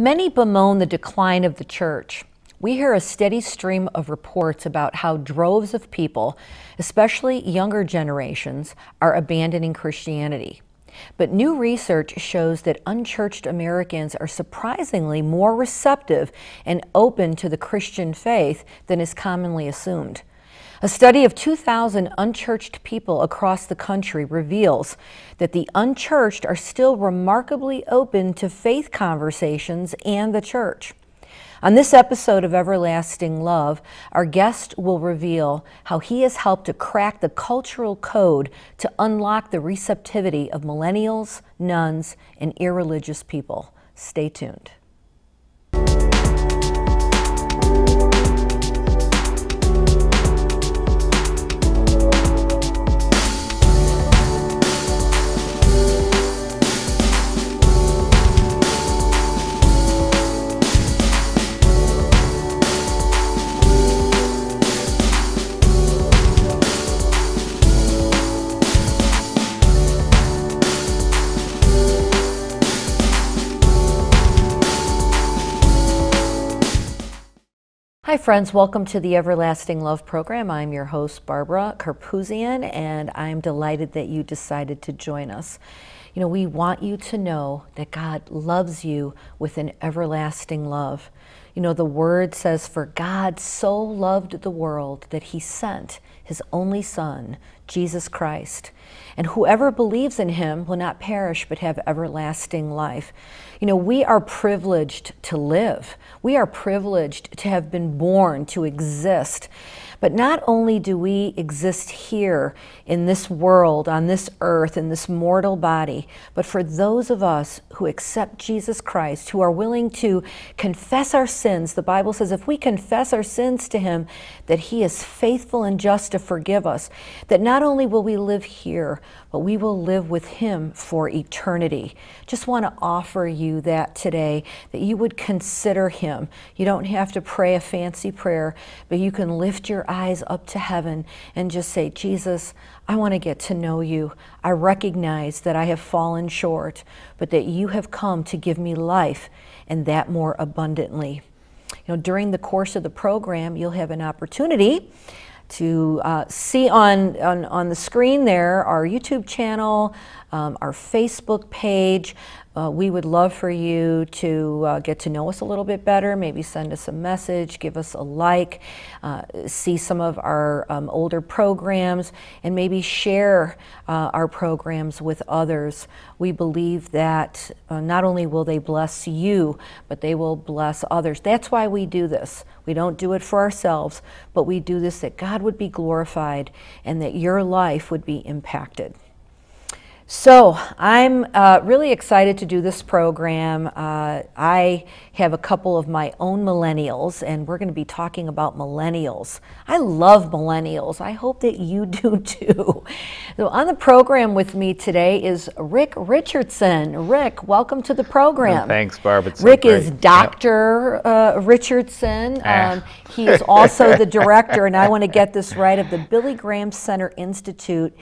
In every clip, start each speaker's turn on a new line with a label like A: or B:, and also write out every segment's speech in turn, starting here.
A: Many bemoan the decline of the church. We hear a steady stream of reports about how droves of people, especially younger generations, are abandoning Christianity. But new research shows that unchurched Americans are surprisingly more receptive and open to the Christian faith than is commonly assumed. A study of 2,000 unchurched people across the country reveals that the unchurched are still remarkably open to faith conversations and the church. On this episode of Everlasting Love, our guest will reveal how he has helped to crack the cultural code to unlock the receptivity of millennials, nones, and irreligious people. Stay tuned. Hi, friends. Welcome to the Everlasting Love Program. I'm your host, Barbara Karpuzian, and I'm delighted that you decided to join us. You know, we want you to know that God loves you with an everlasting love. You know, the word says, For God so loved the world that he sent his only Son, Jesus Christ. And whoever believes in him will not perish but have everlasting life. You know, we are privileged to live. We are privileged to have been born, to exist. But not only do we exist here in this world, on this earth, in this mortal body, but for those of us who accept Jesus Christ, who are willing to confess our sins, the Bible says if we confess our sins to Him, that He is faithful and just to forgive us, that not only will we live here, but we will live with Him for eternity. Just want to offer you that today, that you would consider Him. You don't have to pray a fancy prayer, but you can lift your eyes up to heaven and just say, Jesus, I want to get to know you. I recognize that I have fallen short, but that you have come to give me life and that more abundantly. You know, during the course of the program, you'll have an opportunity to uh, see on, on, on the screen there our YouTube channel, um, our Facebook page. Uh, we would love for you to uh, get to know us a little bit better, maybe send us a message, give us a like, uh, see some of our um, older programs, and maybe share uh, our programs with others. We believe that uh, not only will they bless you, but they will bless others. That's why we do this. We don't do it for ourselves, but we do this that God would be glorified and that your life would be impacted. So I'm uh, really excited to do this program. Uh, I have a couple of my own millennials, and we're going to be talking about millennials. I love millennials. I hope that you do too. So on the program with me today is Rick Richardson. Rick, welcome to the program.
B: thanks, Barb. It's
A: Rick
B: so
A: is Dr. Yep. Uh, Richardson. Ah. Um, he is also the director, and I want to get this right, of the Billy Graham Center Institute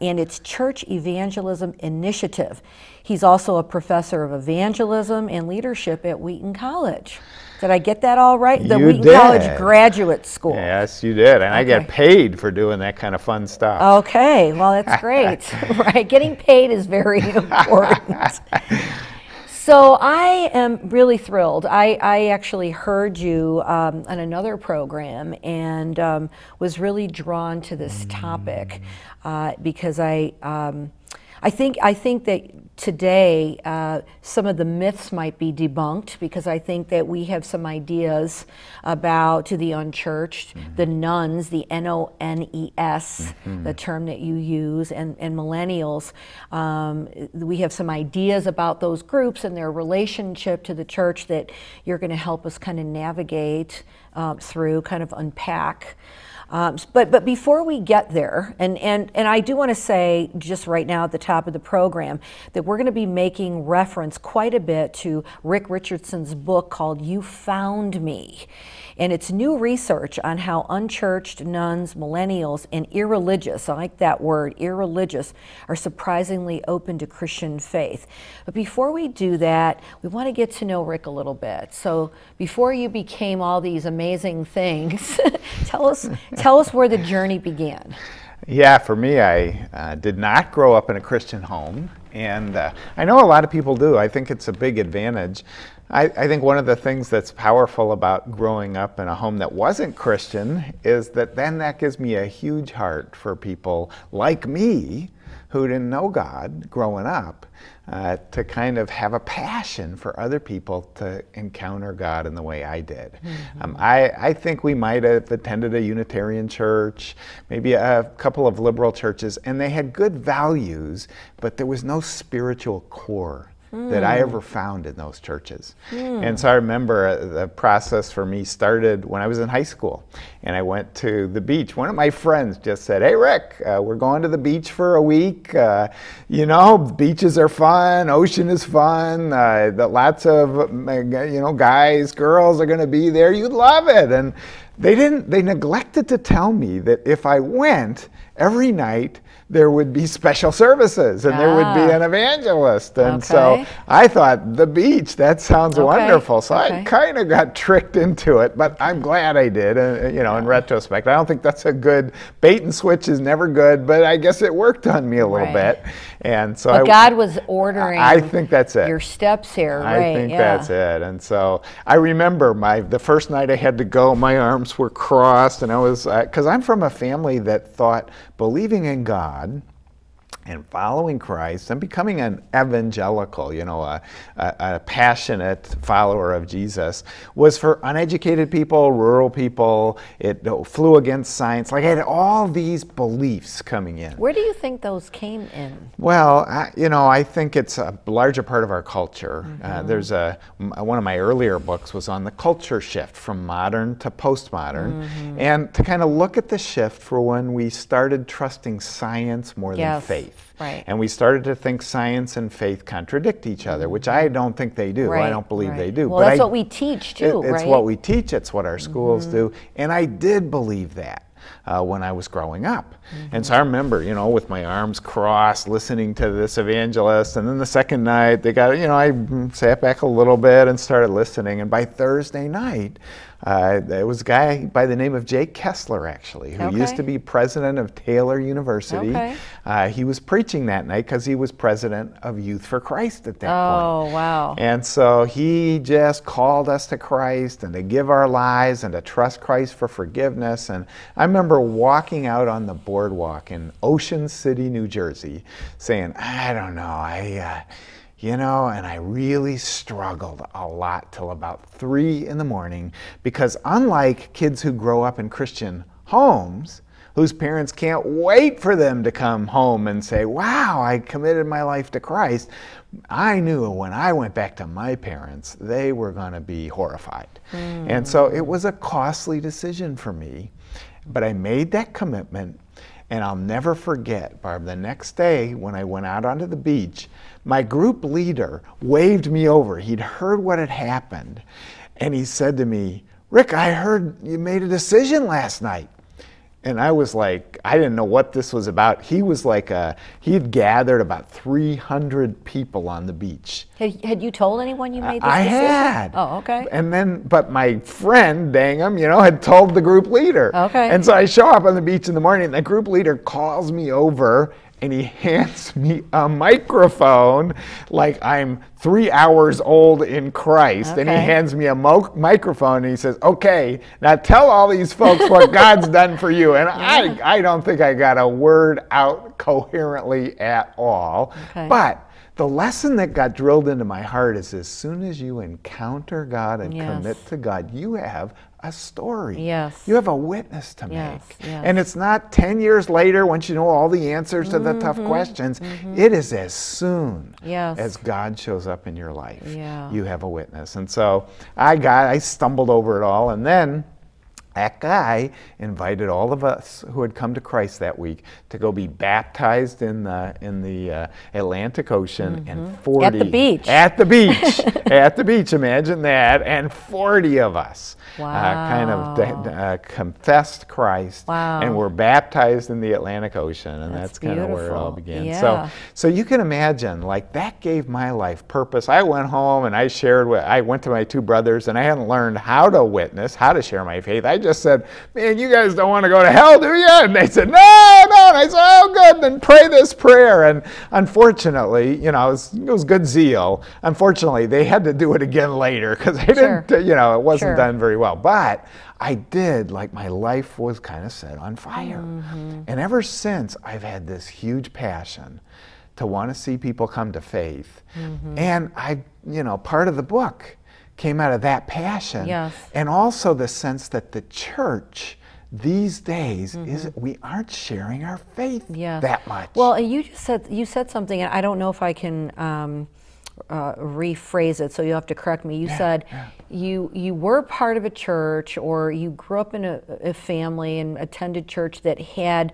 A: and its Church Evangelism Initiative. He's also a professor of evangelism and leadership at Wheaton College. Did I get that all right? The
B: you
A: Wheaton
B: did.
A: Graduate Graduate School.
B: Yes, you did. And okay. I get paid for doing that kind of fun stuff.
A: Okay, well, that's great. right? Getting paid is very important. So I am really thrilled. I, I actually heard you um, on another program and um, was really drawn to this topic uh, because I. Um, I think I think that today uh, some of the myths might be debunked because I think that we have some ideas about to the unchurched, mm -hmm. the nones, the N O N E S, mm -hmm. the term that you use, and, and millennials. Um, we have some ideas about those groups and their relationship to the church that you're going to help us kind of navigate uh, through, kind of unpack. Um, but, but before we get there, and, and, and I do want to say just right now at the top of the program that we're going to be making reference quite a bit to Rick Richardson's book called You Found Me. And it's new research on how unchurched nones, millennials, and irreligious, I like that word, irreligious, are surprisingly open to Christian faith. But before we do that, we want to get to know Rick a little bit. So before you became all these amazing things, tell us tell us where the journey began.
B: Yeah, for me, I uh, did not grow up in a Christian home, and uh, I know a lot of people do. I think it's a big advantage. I, I, think one of the things that's powerful about growing up in a home that wasn't Christian is that then that gives me a huge heart for people like me who didn't know God growing up uh, to kind of have a passion for other people to encounter God in the way I did. Mm-hmm. Um, I, I think we might have attended a Unitarian church, maybe a couple of liberal churches, and they had good values, but there was no spiritual core that I ever found in those churches. Mm. And so I remember uh, the process for me started when I was in high school and I went to the beach. One of my friends just said, Hey, Rick, uh, we're going to the beach for a week. Uh, you know, beaches are fun, ocean is fun, uh, lots of, uh, you know, guys, girls are going to be there. You'd love it. And they didn't, they neglected to tell me that if I went every night, there would be special services and ah. there would be ah. an evangelist. And okay. so I thought, the beach, that sounds okay. wonderful. So okay. I kind of got tricked into it, but I'm glad I did, uh, you know, yeah. in retrospect. I don't think that's a good, bait and switch is never good, but I guess it worked on me a little right. bit. And so
A: I, God was ordering
B: I think that's it.
A: your steps here,
B: I
A: right, I
B: think
A: yeah.
B: that's it. And so I remember my the first night I had to go, my arms were crossed, and I was, because uh, I'm from a family that thought believing in God and following Christ and becoming an evangelical, you know, a, a, a, passionate follower of Jesus, was for uneducated people, rural people. It flew against science. Like I had all these beliefs coming in.
A: Where do you think those came in?
B: Well, I, you know, I think it's a larger part of our culture. Mm-hmm. Uh, there's a one of my earlier books was on the culture shift from modern to postmodern, mm-hmm. and to kind of look at the shift for when we started trusting science more yes. than faith.
A: Right.
B: And we started to think science and faith contradict each other, which I don't think they do. Right. I don't believe right. they do.
A: Well, but that's I, what we teach too,
B: it, It's what we teach. It's what our schools mm-hmm. do. And I did believe that. Uh, when I was growing up. Mm-hmm. And so I remember, you know, with my arms crossed, listening to this evangelist. And then the second night, they got, you know, I sat back a little bit and started listening. And by Thursday night, uh, there was a guy by the name of Jay Kesler, actually, who okay. used to be president of Taylor University. Okay. Uh, he was preaching that night because he was president of Youth for Christ at that
A: oh,
B: point.
A: Oh, wow.
B: And so he just called us to Christ and to give our lives and to trust Christ for forgiveness. And I remember walking out on the boardwalk in Ocean City, New Jersey, saying, I don't know, I. Uh, you know, and I really struggled a lot till about three in the morning because, unlike kids who grow up in Christian homes, whose parents can't wait for them to come home and say, Wow, I committed my life to Christ. I knew when I went back to my parents, they were going to be horrified. Mm. And so it was a costly decision for me, but I made that commitment. And I'll never forget, Barb, the next day when I went out onto the beach, my group leader waved me over. He'd heard what had happened. And he said to me, Rick, I heard you made a decision last night. And I was like, I didn't know what this was about. He was like, a, he had gathered about 300 people on the beach.
A: Had, had you told anyone you made this
B: I
A: decision?
B: had.
A: Oh, okay.
B: And then, but my friend, Dangum, you know, had told the group leader.
A: Okay.
B: And so I show up on the beach in the morning, and the group leader calls me over and he hands me a microphone like I'm three hours old in Christ. Okay. And he hands me a mo- microphone and he says, Okay, now tell all these folks what God's done for you. And yeah. I, I don't think I got a word out coherently at all. Okay. But the lesson that got drilled into my heart is as soon as you encounter God and yes. commit to God, you have a story.
A: Yes.
B: You have a witness to
A: yes,
B: make.
A: Yes.
B: And it's not 10 years later once you know all the answers to the tough mm-hmm, questions. Mm-hmm. It is as soon
A: yes.
B: as God shows up in your life.
A: Yeah.
B: You have a witness. And so I got I stumbled over it all and then that guy invited all of us who had come to Christ that week to go be baptized in the in the uh, Atlantic Ocean
A: Mm-hmm.
B: and 40
A: At the beach.
B: at the beach. At the beach. Imagine that. And 40 of us uh, kind of uh, confessed Christ
A: Wow.
B: and were baptized in the Atlantic Ocean. And
A: That's
B: that's, kind of where it all began.
A: Yeah.
B: so so you can imagine like that gave my life purpose. I went home and I shared with I went to my two brothers and I hadn't learned how to witness how to share my faith. I just said man you guys don't want to go to hell do you and they said no no and I said oh good then pray this prayer and unfortunately you know it was, it was good zeal unfortunately they had to do it again later because they
A: Sure.
B: didn't you know it wasn't
A: Sure.
B: done very well but I did like my life was kind of set on fire
A: Mm-hmm.
B: and ever since I've had this huge passion to want to see people come to faith.
A: Mm-hmm.
B: And I, you know, part of the book came out of that passion.
A: Yes.
B: And also the sense that the church these days is we aren't sharing our faith
A: Mm-hmm. Yeah.
B: that much.
A: Well, and you just said you said something, and I don't know if I can um, uh, rephrase it. So you have to correct me. You said you you were part of a church, or you grew up in a, a family and attended church that had,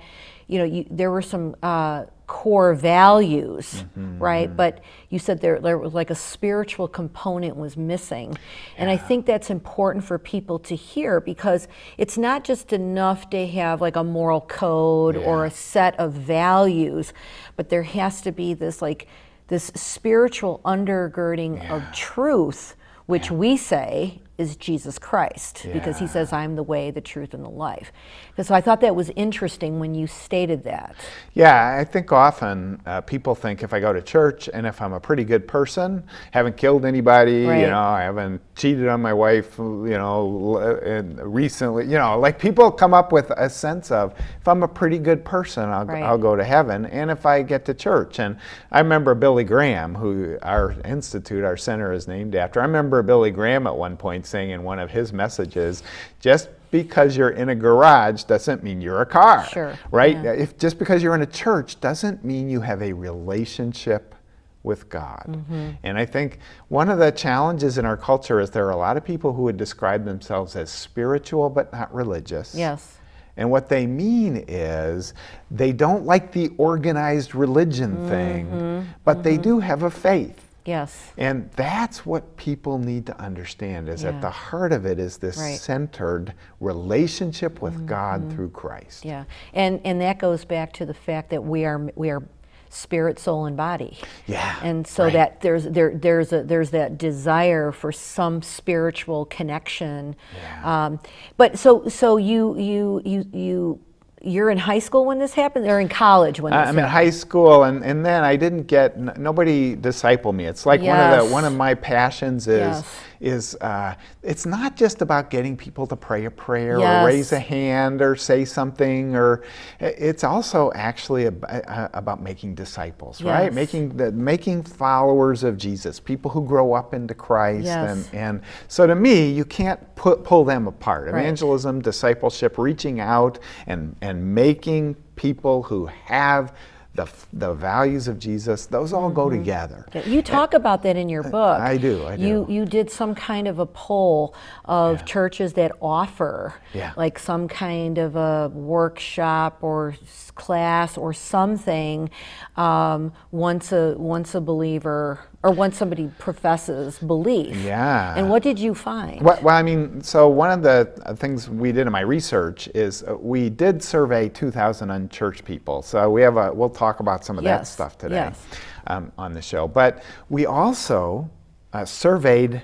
A: you know, you, there were some. Uh, core values right? but you said there, there was like a spiritual component was missing. And i think that's important for people to hear because it's not just enough to have like a moral code or a set of values, but there has to be this like this spiritual undergirding of truth, which we say is Jesus Christ, because he says, I'm the way, the truth, and the life. And so I thought that was interesting when you stated that.
B: Yeah, I think often uh, people think if I go to church and if I'm a pretty good person, haven't killed anybody,
A: Right.
B: you know, I haven't cheated on my wife, you know, and recently, you know, like people come up with a sense of if I'm a pretty good person, I'll,
A: Right.
B: I'll go to heaven, and if I get to church. And I remember Billy Graham, who our institute, our center is named after. I remember Billy Graham at one point saying in one of his messages, just because you're in a garage doesn't mean you're a car
A: Sure,
B: right?
A: yeah.
B: If just because you're in a church doesn't mean you have a relationship with God.
A: Mm-hmm.
B: And I think one of the challenges in our culture is there are a lot of people who would describe themselves as spiritual but not religious.
A: Yes.
B: And what they mean is they don't like the organized religion
A: Mm-hmm.
B: thing, but they do have a faith.
A: Yes.
B: And that's what people need to understand is
A: Yeah.
B: at the heart of it is this
A: Right.
B: centered relationship with God through Christ.
A: Yeah. And and that goes back to the fact that we are we are spirit, soul, and body.
B: Yeah,
A: And so
B: right.
A: that there's there there's a there's that desire for some spiritual connection.
B: Yeah.
A: Um, but so so you you you you you're in high school when this happened, or in college when this
B: I'm in high school, and, and then I didn't get n- nobody disciple me. It's like one of the one of my passions is
A: Yes.
B: Is uh, it's not just about getting people to pray a prayer
A: Yes.
B: or raise a hand or say something, or it's also actually ab- uh, about making disciples, right? Making the making followers of Jesus, people who grow up into Christ,
A: Yes.
B: and and so to me, you can't put pull them apart.
A: Right.
B: Evangelism, discipleship, reaching out and and making people who have the, the values of Jesus, those all go together.
A: Yeah, You talk about that in your book.
B: I do, I
A: You
B: do.
A: you did some kind of a poll of churches that offer
B: Yeah.
A: like some kind of a workshop or class or something um, once a once a believer or once somebody professes belief.
B: Yeah.
A: And what did you find?
B: Well, well, I mean, so one of the things we did in my research is uh, we did survey 2,000 unchurched people. So we have a, we'll talk about some of that stuff today
A: yes.
B: um, on the show. But we also uh, surveyed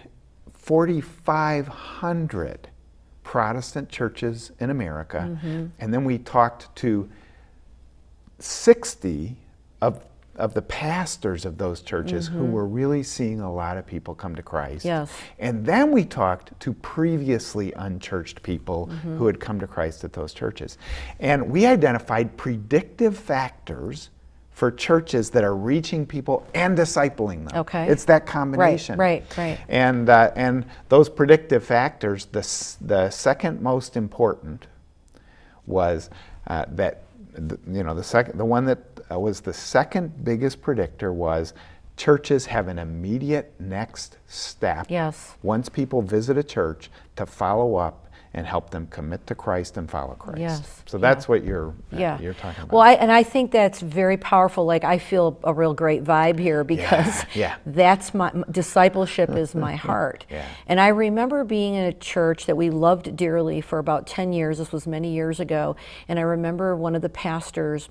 B: 4,500 Protestant churches in America,
A: Mm-hmm.
B: and then we talked to 60 of of the pastors of those churches who were really seeing a lot of people come to Christ.
A: Mm-hmm. Yes.
B: And then we talked to previously unchurched people
A: Mm-hmm.
B: who had come to Christ at those churches. And we identified predictive factors for churches that are reaching people and discipling them.
A: Okay.
B: It's that combination.
A: right, right.
B: And, uh, and those predictive factors, the, the second most important was uh, that the, you know the second the one that was the second biggest predictor was churches have an immediate next step
A: Yes.
B: once people visit a church to follow up and help them commit to Christ and follow Christ.
A: Yes,
B: So
A: yeah.
B: that's what you're uh,
A: yeah.
B: you're talking about.
A: Well, I, and I think that's very powerful. Like I feel a real great vibe here because
B: yeah.
A: that's my discipleship is my heart.
B: Yeah.
A: And I remember being in a church that we loved dearly for about 10 years. This was many years ago. And I remember one of the pastors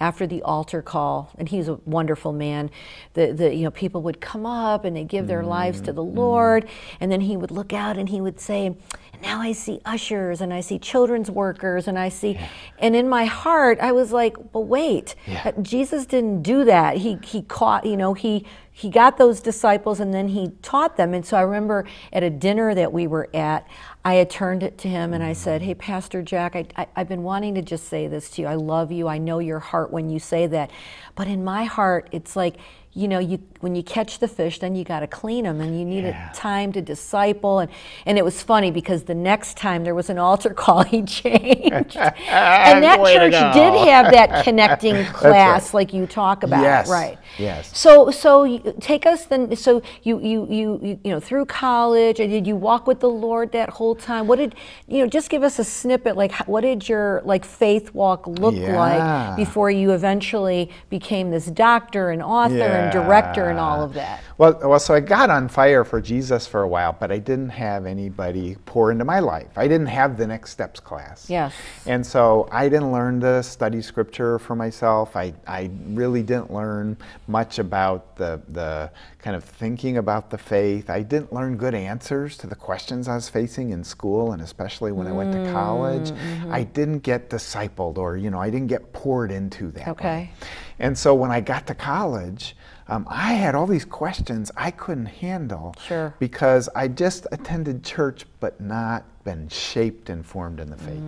A: after the altar call, and he's a wonderful man. The, the you know people would come up and they give their lives to the Lord, and then he would look out and he would say, "And now I see ushers and I see children's workers and I see," and in my heart I was like, "But wait,
B: Yeah.
A: uh, Jesus didn't do that. He he caught you know he." He got those disciples and then he taught them. And so I remember at a dinner that we were at, I had turned it to him and I said, Hey, Pastor Jack, I, I, I've been wanting to just say this to you. I love you. I know your heart when you say that. But in my heart, it's like, you know, you when you catch the fish, then you got to clean them, and you need
B: Yeah.
A: a time to disciple. And and it was funny because the next time there was an altar call, he changed, and that church did have that connecting class, like you talk about,
B: Yes,
A: right?
B: Yes.
A: So so you, take us then. So you, you you you you know through college, and did you walk with the Lord that whole time? What did you know? Just give us a snippet. Like what did your like faith walk look
B: Yeah.
A: like before you eventually became this doctor and author and director and all of that?
B: Well, well, so I got on fire for Jesus for a while, but I didn't have anybody pour into my life. I didn't have the next steps class.
A: Yes.
B: And so I didn't learn to study scripture for myself. I, I really didn't learn much about the, the kind of thinking about the faith. I didn't learn good answers to the questions I was facing in school and especially when I went to college.
A: Mm-hmm.
B: I didn't get discipled or, you know, I didn't get poured into that
A: Okay.
B: way. And so when I got to college, um, I had all these questions I couldn't handle
A: Sure.
B: because I just attended church but not been shaped and formed in the faith.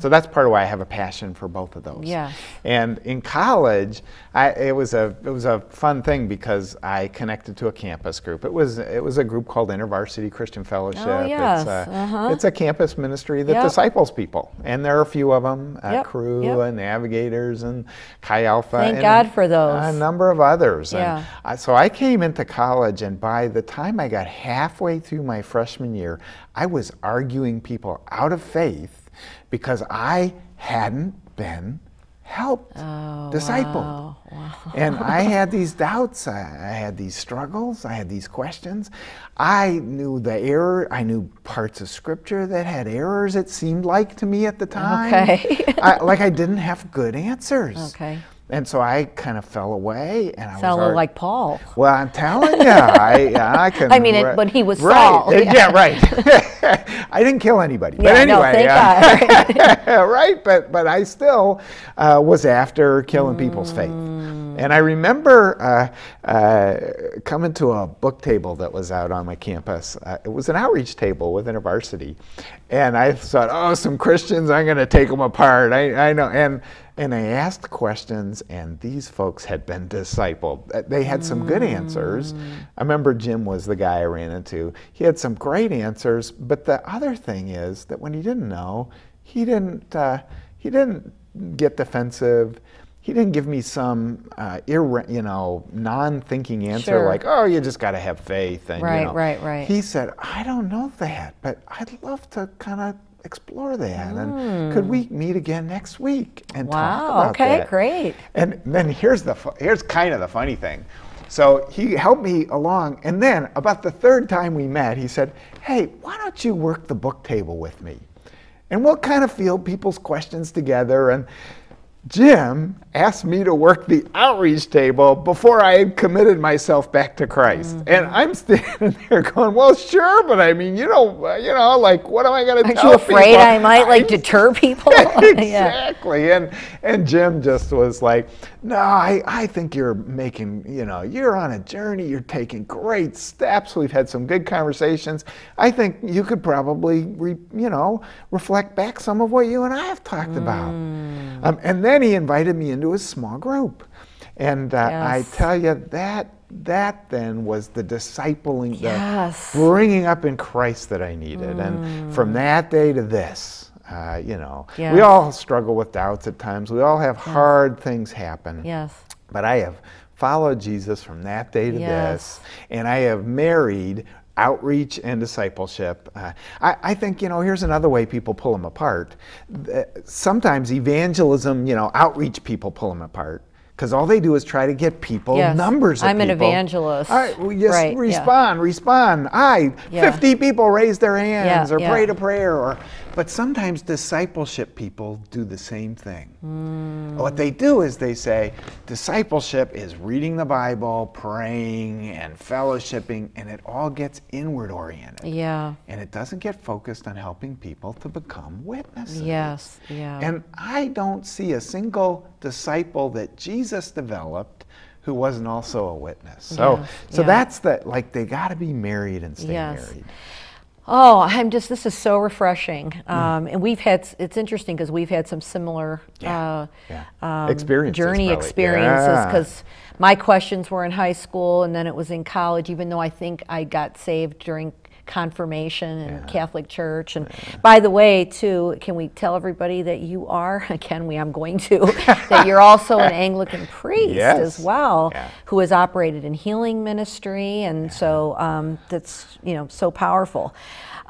B: So that's part of why I have a passion for both of those.
A: Mm-hmm. Yeah.
B: And in college, I, it was a it was a fun thing because I connected to a campus group. It was it was a group called InterVarsity Christian Fellowship.
A: Oh, yes.
B: It's a,
A: Uh-huh.
B: it's a campus ministry that
A: Yep.
B: disciples people, and there are a few of them, uh,
A: Yep,
B: Cru
A: yep.
B: and Navigators and Chi Alpha.
A: Thank
B: and
A: God for those.
B: A number of others. And
A: Yeah.
B: I- so I came into college, and by the time I got halfway through my freshman year, I was arguing people out of faith because I hadn't been helped, oh, discipled.
A: wow,
B: And I had these doubts, I, I had these struggles, I had these questions. I knew the error, I knew parts of scripture that had errors, it seemed like to me at the time.
A: Okay.
B: I, like I didn't have good answers.
A: Okay.
B: And so I kind of fell away, and I was
A: Sound a little
B: ar-
A: like Paul.
B: well, I'm telling you, I, I can.
A: I mean, it- when he was
B: right.
A: Saul, yeah.
B: Yeah, right. I didn't kill anybody, but
A: Yeah, no,
B: anyway,
A: thank
B: uh, right. But but I still uh, was after killing people's faith,
A: Mm.
B: and I remember uh, uh, coming to a book table that was out on my campus. Uh, it was an outreach table with InterVarsity, and I thought, oh, some Christians, I'm going to take them apart. I, I know, and and I asked questions, and these folks had been discipled. They had some good answers. I remember Jim was the guy I ran into. He had some great answers, but the other thing is that when he didn't know, he didn't. Uh, he didn't get defensive. He didn't give me some, uh, irre- you know, non-thinking answer
A: Sure.
B: like, "Oh, you just got to have faith." And, you
A: Right,
B: know.
A: right, right.
B: He said, "I don't know that, but I'd love to kind of explore that. And could we meet again next week and talk
A: Hmm. Wow.
B: about
A: Okay.
B: that?"
A: Great.
B: And then here's the here's kind of the funny thing. So he helped me along, and then about the third time we met, he said, "Hey, why don't you work the book table with me, and we'll kind of field people's questions together." And Jim asked me to work the outreach table before I had committed myself back to Christ,
A: Mm-hmm.
B: and I'm standing there going, "Well, sure, but I mean, you know, you know, like, what am I going to
A: Aren't you afraid
B: people?
A: I might like
B: I'm
A: deter people? yeah.
B: exactly. And and Jim just was like, no, I, I think you're making, you know, you're on a journey. You're taking great steps. We've had some good conversations. I think you could probably, re, you know, reflect back some of what you and I have talked about.
A: Mm.
B: Um, and then he invited me into a small group. And uh, I tell you, that that then was the discipling,
A: Yes.
B: the bringing up in Christ that I needed. And from that day to this, uh, you know, we all struggle with doubts at times. We all have hard things happen.
A: Yes.
B: But I have followed Jesus from that day to
A: Yes.
B: this, and I have married outreach and discipleship. Uh, I, I, think, you know, here's another way people pull them apart. Sometimes evangelism, you know, outreach people pull them apart because all they do is try to get people yes. numbers of
A: I'm
B: people.
A: an evangelist.
B: All right, well, just right, respond, yeah. respond. I, yeah. 50 people raise their hands yeah, or pray to prayer or but sometimes discipleship people do the same thing. Mm. What they do is they say discipleship is reading the Bible, praying, and fellowshipping, and it all gets inward oriented.
A: Yeah.
B: And it doesn't get focused on helping people to become witnesses.
A: Yes, yeah.
B: And I don't see a single disciple that Jesus developed who wasn't also a witness. So, yeah, so yeah. that's the like they got to be married and stay yes. married.
A: Oh, I'm just, this is so refreshing. Mm. Um, and we've had, it's interesting because we've had some similar
B: yeah. Uh, yeah. Um, experiences,
A: journey
B: probably.
A: experiences because yeah. my questions were in high school and then it was in college, even though I think I got saved during confirmation and yeah. Catholic Church. And yeah. by the way, too, can we tell everybody that you are, can we, I'm going to, that you're also an Anglican priest
B: yes.
A: as well, yeah. who has operated in healing ministry. And so um, that's, you know, so powerful.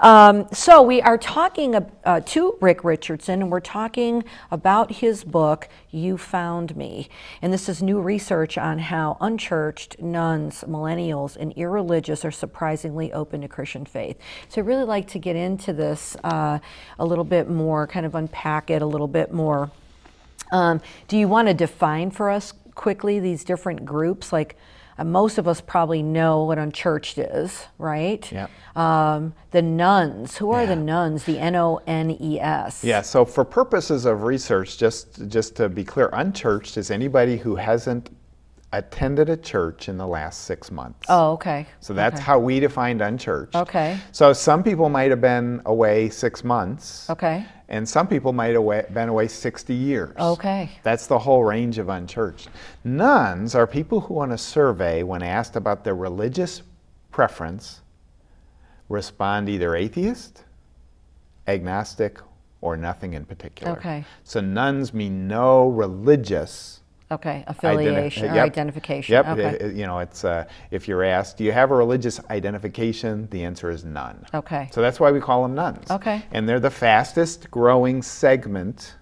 A: Um, so we are talking uh, to Rick Richardson, and we're talking about his book, You Found Me. And this is new research on how unchurched, nones, millennials, and irreligious are surprisingly open to Christian faith. So I'd really like to get into this uh, a little bit more, kind of unpack it a little bit more. Um, do you want to define for us quickly these different groups? Like, most of us probably know what unchurched is, right?
B: Yeah.
A: Um, the nones. Who are yeah. the nones? The N O N E S.
B: Yeah. So for purposes of research, just just to be clear, unchurched is anybody who hasn't attended a church in the last six months.
A: Oh, okay.
B: So that's
A: okay.
B: how we defined unchurched.
A: Okay.
B: So some people might have been away six months.
A: Okay.
B: And some people might have been away 60 years.
A: Okay.
B: That's the whole range of unchurched. Nones are people who on a survey, when asked about their religious preference, respond either atheist, agnostic, or nothing in particular.
A: Okay.
B: So nones mean no religious
A: Okay, affiliation Identi- or
B: yep.
A: identification.
B: Yep.
A: Okay.
B: It, you know, it's uh, if you're asked, do you have a religious identification? The answer is none.
A: Okay.
B: So that's why we call them nones.
A: Okay.
B: And they're the fastest growing segment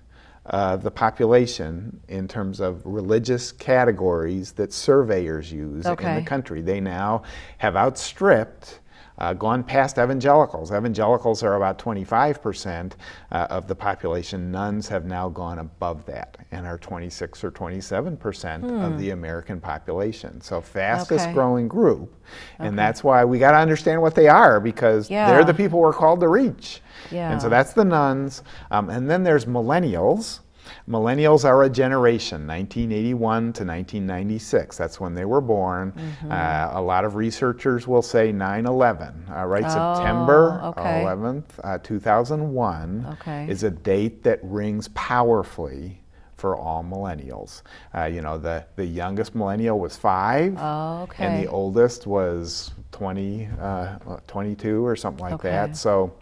B: of the population in terms of religious categories that surveyors use
A: okay.
B: in the country. They now have outstripped uh, gone past evangelicals. Evangelicals are about 25% uh, of the population. Nones have now gone above that and are 26 or 27% hmm. of the American population. So fastest okay. growing group. And okay. that's why we got to understand what they are because yeah. they're the people we're called to reach.
A: Yeah.
B: And so that's the nones. Um, and then there's millennials. Millennials are a generation, 1981 to 1996. That's when they were born. Mm-hmm. Uh, a lot of researchers will say 9 11, uh, right? Oh, September okay. 11th, uh, 2001
A: okay.
B: is a date that rings powerfully for all millennials. Uh, you know, the, the youngest millennial was five,
A: oh, okay.
B: and the oldest was 20, uh, 22 or something like okay. that. So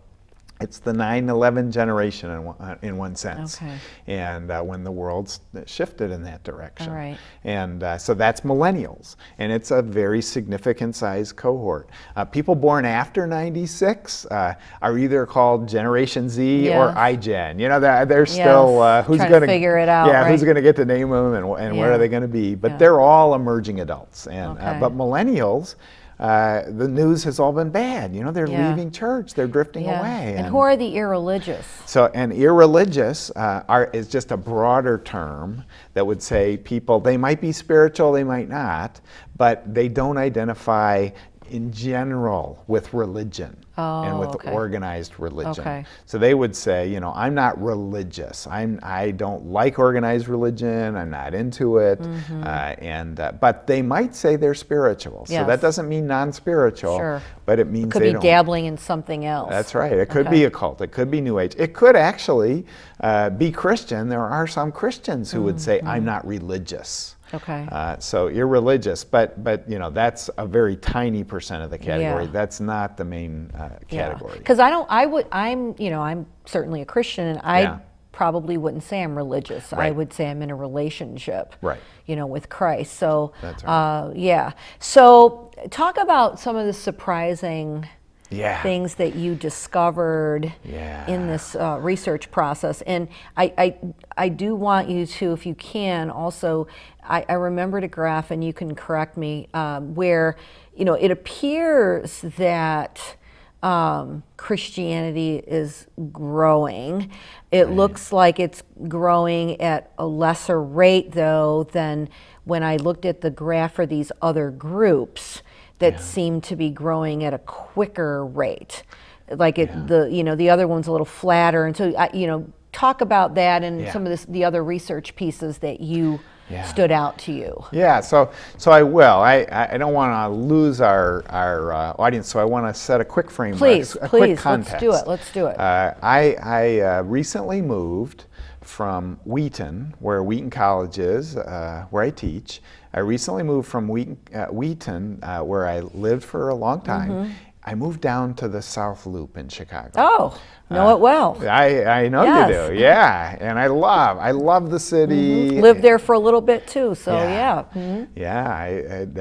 B: it's the 9-11 generation in one, uh, in one sense
A: okay.
B: and uh, when the world shifted in that direction
A: All right.
B: and uh, so that's millennials and it's a very significant size cohort uh, people born after 96 uh, are either called generation z
A: yes.
B: or igen you know they're, they're still uh,
A: who's going to figure it out
B: yeah
A: right?
B: who's going to get to name them and, and yeah. where are they going to be but yeah. they're all emerging adults and
A: okay.
B: but millennials uh, the news has all been bad. You know, they're yeah. leaving church, they're drifting
A: yeah.
B: away.
A: And, and, who are the irreligious?
B: So, and irreligious uh, are, is just a broader term that would say people, they might be spiritual, they might not, but they don't identify in general with religion
A: oh,
B: and with
A: okay.
B: organized religion.
A: Okay.
B: So they would say, you know, I'm not religious. I'm I don't like organized religion. I'm not into it. Mm-hmm. Uh, and uh, but they might say they're spiritual.
A: Yes.
B: So that doesn't mean non-spiritual.
A: Sure.
B: But it means
A: it could be dabbling in something else.
B: That's right. It could
A: okay.
B: be a cult. It could be New Age. It could actually uh, be Christian. There are some Christians who mm-hmm. would say, I'm not religious.
A: Okay.
B: Uh, so irreligious, but but you know that's a very tiny percent of the category.
A: Yeah.
B: That's not the main uh, category.
A: Because I don't, I would, I'm, you know, I'm certainly a Christian, and I
B: Yeah.
A: probably wouldn't say I'm religious. I would say I'm in a relationship,
B: Right.
A: You know, with Christ. So
B: That's right.
A: uh, yeah. So talk about some of the surprising
B: Yeah.
A: things that you discovered
B: Yeah.
A: in this uh, research process. And I, I, I do want you to, if you can, also, I, I remembered a graph, and you can correct me, um, where you know it appears that um, Christianity is growing. It looks like it's growing at a lesser rate, though, than when I looked at the graph for these other groups that seem to be growing at a quicker rate. Like it, the you know the other one's a little flatter, and so I, you know talk about that and
B: Yeah.
A: some of this, the other research pieces that you
B: Yeah.
A: stood out to you.
B: Yeah, so so I will. I, I don't want to lose our our uh, audience, so I want to set a quick framework,
A: Please,
B: a quick
A: please, let's do it, let's do it.
B: Uh, I I uh, recently moved from Wheaton, where Wheaton College is, uh, where I teach. I recently moved from Wheaton, uh, Wheaton uh, where I lived for a long time. I moved down to the South Loop in Chicago.
A: Mm-hmm. Oh, know it well.
B: I, I know
A: Yes.
B: you do, yeah, and I love I love the city.
A: Lived there for a little bit too, so yeah. Mhm.
B: Yeah, I,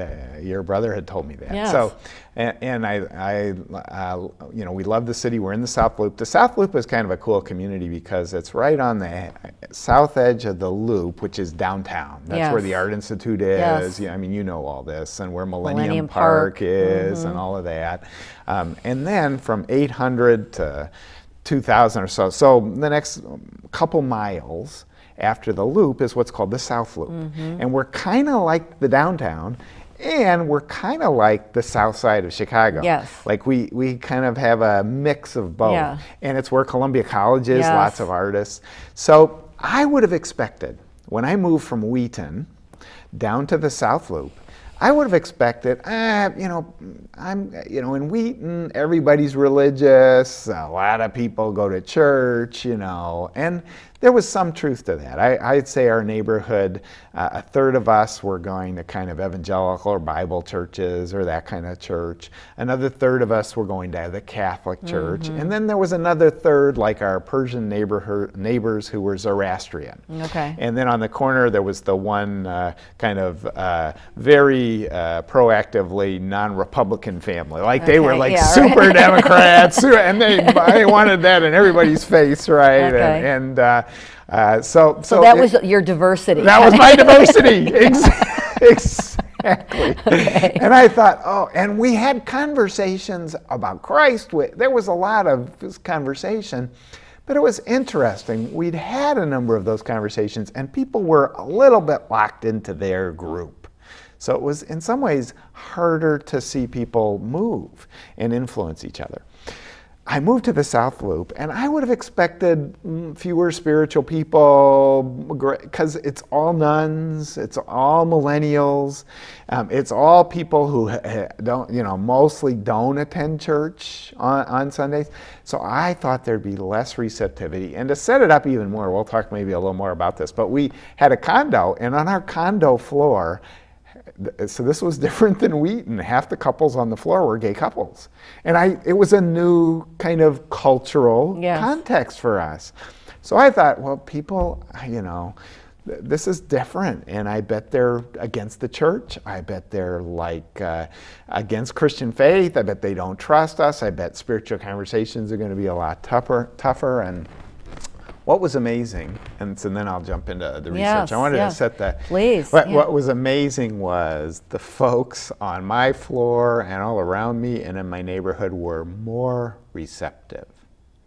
B: I, uh, your brother had told me that.
A: Yes.
B: So, and, and I, I uh, you know, we love the city. We're in the South Loop. The South Loop is kind of a cool community because it's right on the south edge of the Loop, which is downtown. That's where the Art Institute is.
A: Yes.
B: Yeah, I mean, you know all this, and where Millennium,
A: Millennium
B: Park,
A: Park. Mm-hmm.
B: is, and all of that. Um, and then from 800 to 2,000 or so. So the next couple miles after the loop is what's called the South Loop.
A: Mm-hmm.
B: And we're kind of like the downtown. And we're kind of like the south side of Chicago.
A: Yes.
B: Like we, we kind of have a mix of both.
A: Yeah.
B: And it's where Columbia College is,
A: Yes.
B: lots of artists. So I would have expected when I moved from Wheaton down to the South Loop, I would have expected, ah, you know, I'm, you know, in Wheaton, everybody's religious. A lot of people go to church, you know, and there was some truth to that. I, I'd say our neighborhood, uh, a third of us were going to kind of evangelical or Bible churches or that kind of church. Another third of us were going to the Catholic church, and then there was another third, like our Persian neighborhood neighbors who were Zoroastrian.
A: Okay.
B: And then on the corner, there was the one uh, kind of uh, very uh, proactively non-Republican family. Like they were like
A: yeah,
B: super
A: right.
B: Democrats, and they, they wanted that in everybody's face, right?
A: Okay.
B: And, and uh, uh, so,
A: So that
B: it-
A: was your diversity.
B: that was my diversity. Ex- exactly. And I thought, oh, and we had conversations about Christ. There was a lot of this conversation, but it was interesting. We'd had a number of those conversations, and people were a little bit locked into their group. So it was, in some ways, harder to see people move and influence each other. I moved to the South Loop, and I would have expected mm, fewer spiritual people because it's all nones, it's all millennials, um, it's all people who don't, you know, mostly don't attend church on, on Sundays. So I thought there'd be less receptivity. And to set it up even more, we'll talk maybe a little more about this, but we had a condo, and on our condo floor, so this was different than Wheaton. Half the couples on the floor were gay couples, and I it was a new kind of cultural
A: Yes.
B: context for us. So I thought, well, people, you know, th- this is different, and I bet they're against the church. I bet they're like uh, against Christian faith. I bet they don't trust us. I bet spiritual conversations are going to be a lot tougher, tougher, and. What was amazing, and so then I'll jump into the research.
A: Yes,
B: I wanted to set that.
A: Please,
B: What,
A: yeah.
B: what was amazing was the folks on my floor and all around me and in my neighborhood were more receptive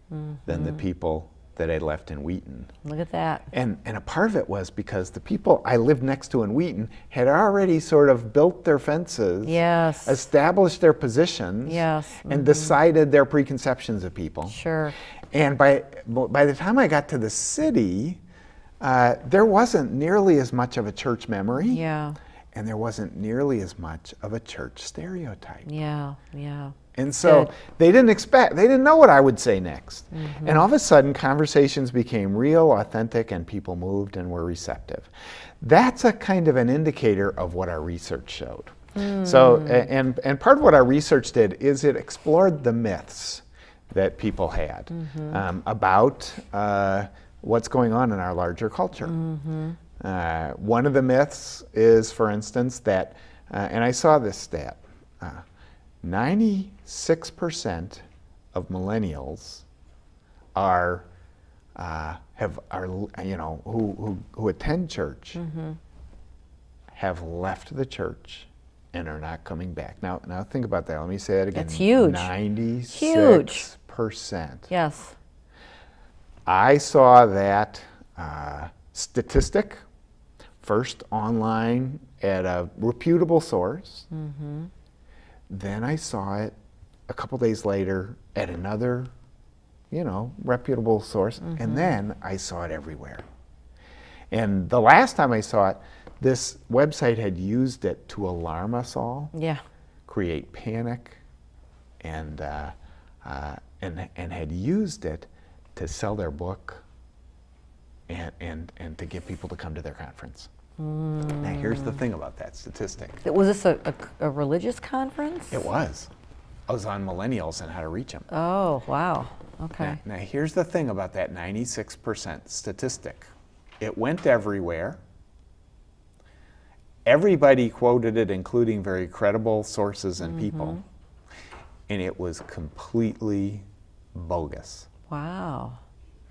B: than
A: Mm-hmm.
B: the people that I left in Wheaton.
A: Look at that.
B: And, and a part of it was because the people I lived next to in Wheaton had already sort of built their fences,
A: Yes.
B: established their positions,
A: Yes,
B: and decided their preconceptions of people.
A: Sure.
B: And by, by the time I got to the city, uh, there wasn't nearly as much of a church memory.
A: Yeah.
B: And there wasn't nearly as much of a church stereotype.
A: Yeah. Yeah.
B: And so
A: Good.
B: they didn't expect, they didn't know what I would say next. And all of a sudden, conversations became real, authentic, and people moved and were receptive. That's a kind of an indicator of what our research showed. So, and, and part of what our research did is it explored the myths that people had um, about uh, what's going on in our larger culture. Uh, one of the myths is, for instance, that, uh, and I saw this stat, uh, 6% of millennials are uh, have are you know who who, who attend church have left the church and are not coming back. Now now think about that. Let me say that again.
A: That's huge.
B: Ninety
A: Huge.
B: six percent.
A: Yes.
B: I saw that uh, statistic first online at a reputable source. Then I saw it a couple days later at another, you know, reputable source. And then I saw it everywhere. And the last time I saw it, this website had used it to alarm us all
A: Yeah.
B: create panic and, uh, uh, and, and had used it to sell their book and, and, and to get people to come to their conference. Now, here's the thing about that statistic
A: Was this a, a, a religious conference?
B: it was. I was on millennials and how to reach them.
A: Oh, wow. Okay.
B: Now, now, here's the thing about that 96% statistic it went everywhere. Everybody quoted it, including very credible sources and people, mm-hmm. and it was completely bogus.
A: Wow.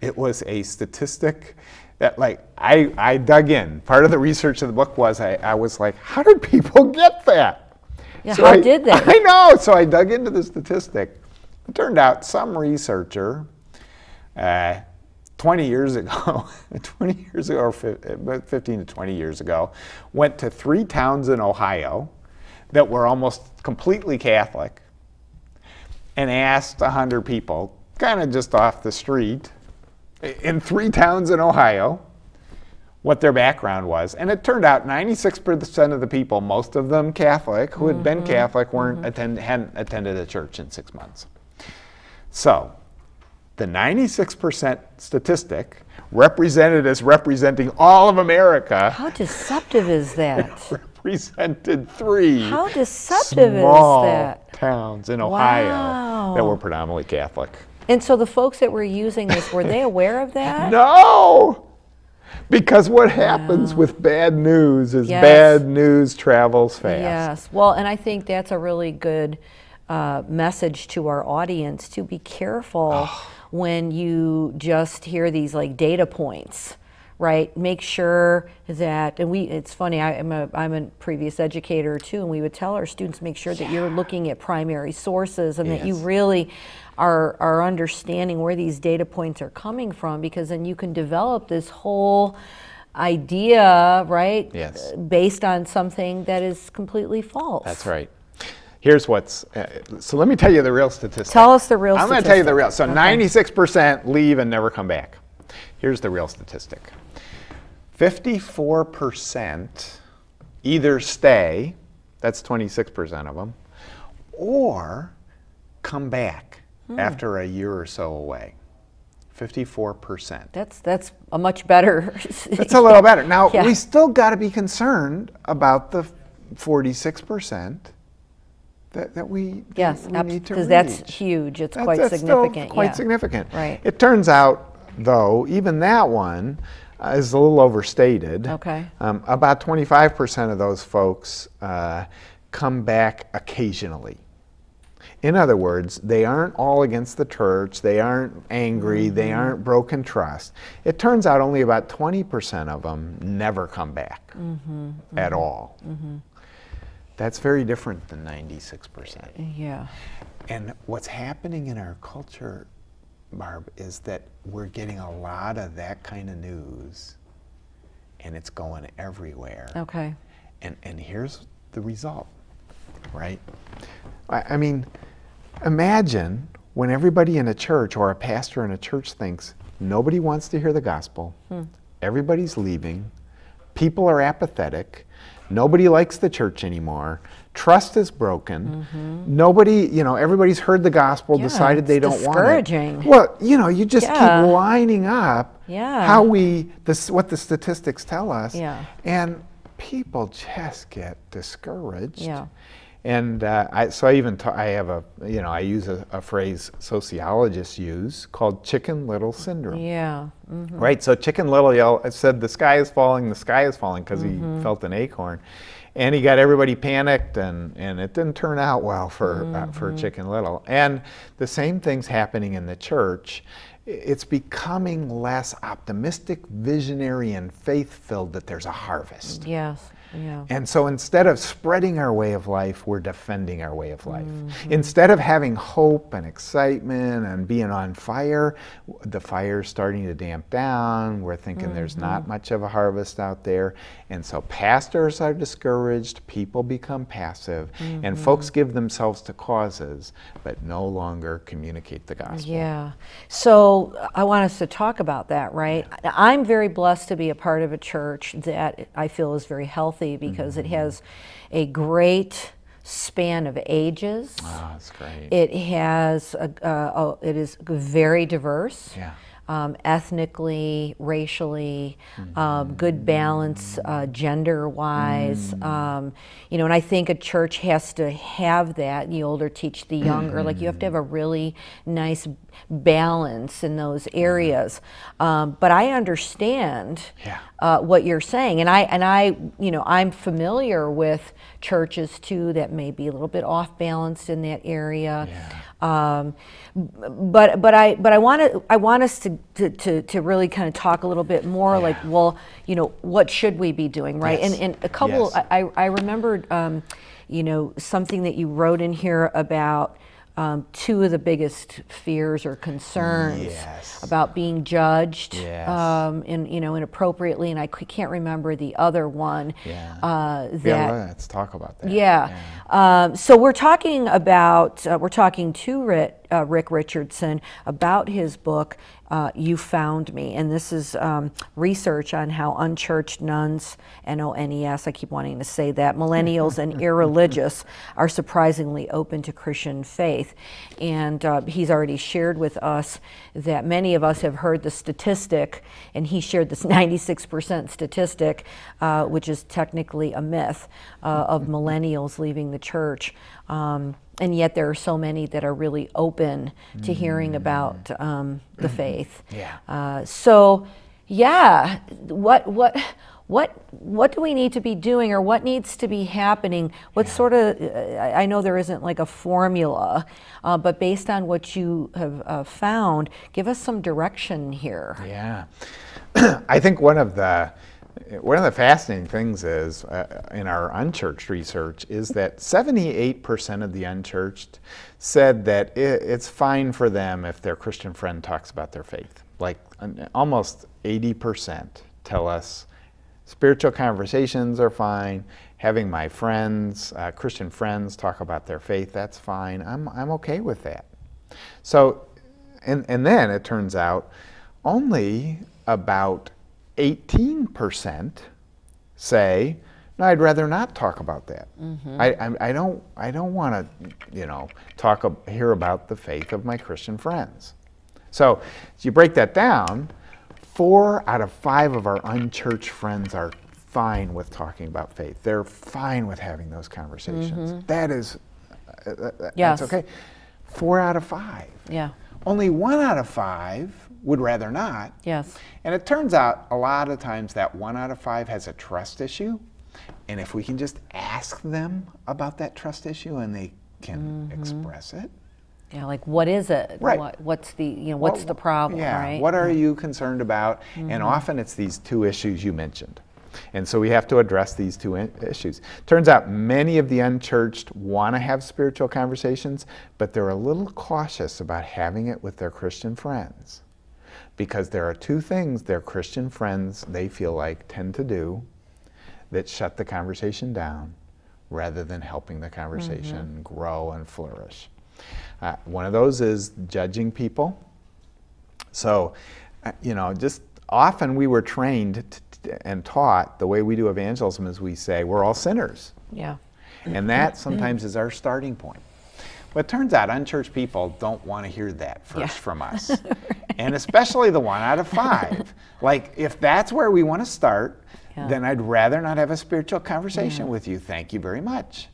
B: It was a statistic that, like, I, I dug in. Part of the research of the book was I, I was like, how did people get that?
A: Yeah, how
B: I-
A: did they?
B: I know. So I dug into the statistic. It turned out some researcher, uh, 20 years ago, 20 years ago, or about 15 to 20 years ago, went to three towns in Ohio that were almost completely Catholic and asked 100 people, kind of just off the street, in three towns in Ohio, what their background was. And it turned out 96% of the people, most of them Catholic, who had been mm-hmm. Catholic, weren't mm-hmm. attend, hadn't attended a church in six months. So, the 96% statistic represented as representing all of America
A: How deceptive is that?
B: represented three
A: How deceptive is
B: small
A: that?
B: towns in Ohio that were predominantly Catholic.
A: And so the folks that were using this, were they aware of that?
B: No! Because what happens with bad news is
A: Yes.
B: bad news travels fast.
A: Yes. Well, and I think that's a really good uh, message to our audience to be careful when you just hear these like data points. Right. Make sure that, and we. It's funny. I, I'm a I'm a previous educator too, and we would tell our students make sure that you're looking at primary sources and that you really are are understanding where these data points are coming from, because then you can develop this whole idea, right?
B: Yes.
A: based on something that is completely false.
B: That's right. Here's what's, uh, so let me tell you the real statistic.
A: Tell us the real
B: I'm going to tell you the real. So
A: statistic.
B: 96% leave and never come back. Here's the real statistic 54% either stay, that's 26% of them, or come back
A: Hmm.
B: after a year or so away. 54%.
A: That's that's a much better.
B: That's a little better. Now,
A: Yeah.
B: we still got to be concerned about the 46% that, that we,
A: yes,
B: we need to
A: because that's huge. It's
B: That's-
A: quite
B: that's
A: significant.
B: quite
A: yeah.
B: significant.
A: Right.
B: It turns out, though, even that one is a little overstated.
A: Okay.
B: Um, about 25% of those folks uh, come back occasionally. In other words, they aren't all against the church, they aren't angry, they
A: Mm-hmm.
B: aren't broken trust. It turns out only about 20% of them never come back
A: Mm-hmm.
B: at all. That's very different than 96%.
A: Yeah.
B: And what's happening in our culture, Barb, is that we're getting a lot of that kind of news and it's going everywhere.
A: Okay.
B: And, and here's the result, right? I, I mean, imagine when everybody in a church or a pastor in a church thinks nobody wants to hear the gospel, hmm. everybody's leaving, people are apathetic, nobody likes the church anymore, trust is broken, mm-hmm. nobody, you know, everybody's heard the gospel,
A: Yeah,
B: decided they don't want it.
A: discouraging.
B: Well, you know, you just
A: Yeah.
B: keep lining up
A: Yeah.
B: how we, this, what the statistics tell us.
A: Yeah.
B: And people just get discouraged.
A: Yeah.
B: And uh, I, so I even ta- I have a you know I use a, a, phrase sociologists use called Chicken Little syndrome.
A: Yeah. Mm-hmm.
B: Right. So Chicken Little yell said the sky is falling, the sky is falling because mm-hmm. he felt an acorn, and he got everybody panicked, and and it didn't turn out well for mm-hmm. uh, for mm-hmm. Chicken Little. And the same thing's happening in the church it's becoming less optimistic, visionary, and faith filled that there's a harvest.
A: Yes. Yeah.
B: And so instead of spreading our way of life, we're defending our way of life. Mm-hmm. Instead of having hope and excitement and being on fire, the fire's starting to damp down. We're thinking mm-hmm. there's not much of a harvest out there. And so pastors are discouraged, people become passive, mm-hmm. and folks give themselves to causes, but no longer communicate the gospel.
A: Yeah. So I want us to talk about that, right? I'm very blessed to be a part of a church that I feel is very healthy healthy because mm-hmm. it has a great span of ages.
B: Oh, that's great.
A: It has a, uh, it is very diverse.
B: Yeah.
A: Um, ethnically, racially, mm-hmm. um, good balance uh, gender wise. Mm-hmm. Um, you know, and I think a church has to have that. The older teach the younger. Mm-hmm. Like you have to have a really nice balance in those areas. Um, but I understand
B: yeah.
A: uh, what you're saying, and I and I, you know, I'm familiar with churches too that may be a little bit off balance in that area.
B: Yeah.
A: Um, but but I but I want to I want us to, to, to, to, really kind of talk a little bit more yeah. like well you know what should we be doing right
B: yes.
A: and and a couple yes. I I remembered um, you know something that you wrote in here about um, two of the biggest fears or concerns
B: yes.
A: about being judged
B: yes.
A: um, in, you know inappropriately, and I can't remember the other one.
B: Yeah.
A: Uh, that,
B: yeah, let's talk about that.
A: Yeah. yeah. Um, so we're talking about uh, we're talking to Rick, uh, Rick Richardson about his book uh, You Found Me. And this is um, research on how unchurched nones, N O N E S, I keep wanting to say that, millennials and irreligious are surprisingly open to Christian faith. And uh, he's already shared with us that many of us have heard the statistic, and he shared this 96% statistic, uh, which is technically a myth, uh, of millennials leaving the church. Um, and yet there are so many that are really open to hearing about mm. um, the mm-hmm. faith.
B: Yeah.
A: Uh, so, yeah, what what what what do we need to be doing, or what needs to be happening? What yeah. sort of I know there isn't like a formula, uh, but based on what you have uh, found, give us some direction here.
B: Yeah, I think one of the one of the fascinating things is uh, in our unchurched research is that 78% of the unchurched said that it, it's fine for them if their Christian friend talks about their faith. Like almost 80% tell us spiritual conversations are fine. Having my friends, uh, Christian friends, talk about their faith, that's fine. I'm, I'm okay with that. So, and, and then it turns out only about 18% say, no, I'd rather not talk about that. Mm-hmm. I, I, I, don't, I don't want to, you know, talk, hear about the faith of my Christian friends. So, as you break that down, four out of five of our unchurched friends are fine with talking about faith. They're fine with having those conversations. Mm-hmm. That is, uh, uh, uh
A: yes.
B: that's okay. Four out of five.
A: Yeah.
B: Only one out of five would rather not.
A: Yes.
B: And it turns out a lot of times that one out of five has a trust issue. And if we can just ask them about that trust issue and they can mm-hmm. express it.
A: Yeah, like what is it?
B: Right.
A: What, what's the you know what's what, the problem?
B: Yeah.
A: Right?
B: What are you concerned about? Mm-hmm. And often it's these two issues you mentioned. And so we have to address these two issues. Turns out many of the unchurched want to have spiritual conversations, but they're a little cautious about having it with their Christian friends. Because there are two things their Christian friends, they feel like, tend to do that shut the conversation down rather than helping the conversation mm-hmm. grow and flourish. Uh, one of those is judging people. So, uh, you know, just often we were trained and taught the way we do evangelism is we say we're all sinners.
A: Yeah.
B: And that sometimes is our starting point. But it turns out unchurched people don't want to hear that first yeah. from us. and especially the one out of five. like, if that's where we want to start, yeah. then I'd rather not have a spiritual conversation yeah. with you. Thank you very much.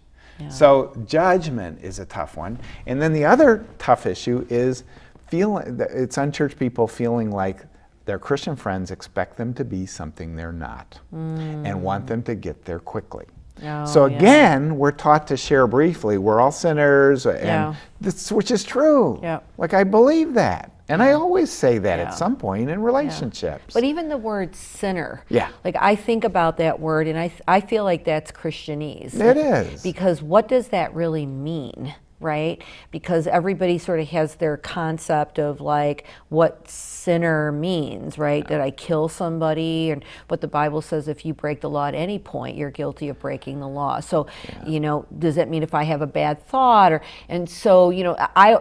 B: So judgment is a tough one. And then the other tough issue is feeling it's unchurched people feeling like their Christian friends expect them to be something they're not mm. and want them to get there quickly. Oh, so again, yeah. we're taught to share briefly. We're all sinners, uh, and yeah. this, which is true. Yeah. Like I believe that, and I always say that at some point in relationships.
A: But even the word sinner,
B: yeah.
A: Like I think about that word, and I I feel like that's Christianese.
B: It is
A: because what does that really mean? Right? Because everybody sort of has their concept of like what sinner means, right? Yeah. Did I kill somebody? And what the Bible says if you break the law at any point, you're guilty of breaking the law. So, yeah. you know, does that mean if I have a bad thought or and so, you know, I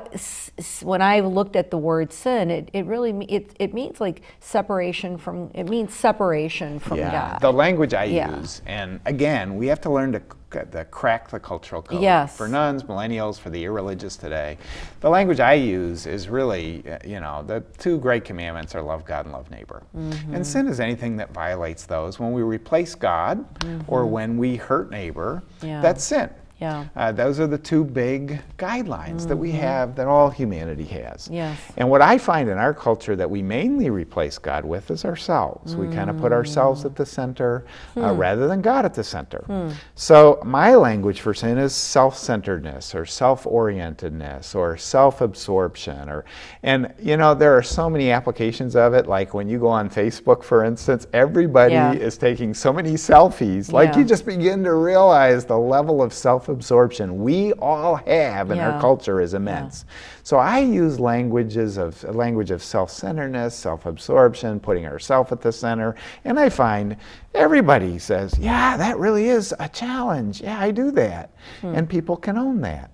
A: when I looked at the word sin, it, it really it, it means like separation from it means separation from yeah. God.
B: The language I use and again, we have to learn to the crack the cultural code. Yes. For nones, millennials, for the irreligious today, the language I use is really, uh, you know, the two great commandments are love God and love neighbor. Mm-hmm. And sin is anything that violates those. When we replace God mm-hmm. or when we hurt neighbor, yeah. that's sin.
A: Yeah.
B: Uh, those are the two big guidelines mm-hmm. that we mm-hmm. have that all humanity has.
A: Yes.
B: And what I find in our culture that we mainly replace God with is ourselves. Mm. We kind of put ourselves at the center uh, hmm. rather than God at the center. Hmm. So my language for sin is self-centeredness or self-orientedness or self-absorption or and you know there are so many applications of it like when you go on Facebook for instance everybody yeah. is taking so many selfies like yeah. you just begin to realize the level of self absorption we all have in yeah. our culture is immense. Yeah. So I use languages of a language of self-centeredness, self-absorption, putting ourselves at the center, and I find everybody says, "Yeah, that really is a challenge. Yeah, I do that." Hmm. And people can own that.